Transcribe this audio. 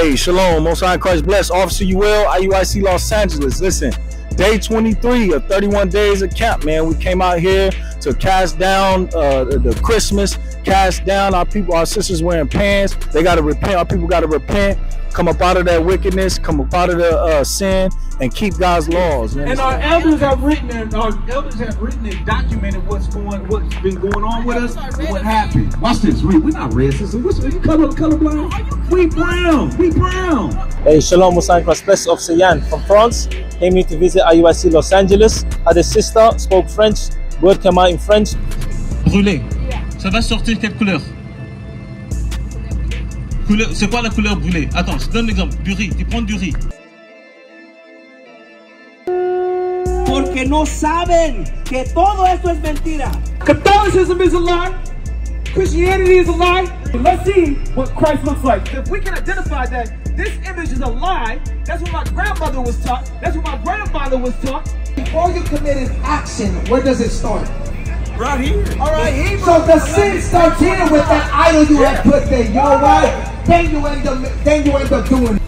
Hey, shalom, Most High Christ bless. Officer you will, IUIC Los Angeles. Listen, day 23 of 31 days of camp, man. We came out here to cast down uh, the Christmas, cast down our people, our sisters wearing pants. They got to repent. Our people got to repent, come up out of that wickedness, come up out of the uh, sin, and keep God's laws. And our elders have written and our elders have written and documented what's going, what's been going on with us, what happened. Watch this. We, we're not racist. What's, are you color, colorblind? We brown. We brown. Hey, shalom, Most High Christ bless. Officer from France. Came here to visit IUIC Los Angeles. Had a sister, spoke French. Word came out in French. Brûlé. Ça va sortir quelle couleur? Couleur, c'est quoi la couleur brûlée? Attends, je te donne l'exemple. Du riz, tu prends du riz. Porque no saben que todo esto es mentira. Catholicism is a lie. Christianity is a lie. Let's see what Christ looks like. If we can identify that this image is a lie, that's what my grandmother was taught. That's what my grandfather was taught. Before you commit an action, where does it start? Right here. All right. So the sin starts here with that idol you have put there. You know why? Then you end up. Then you end up doing.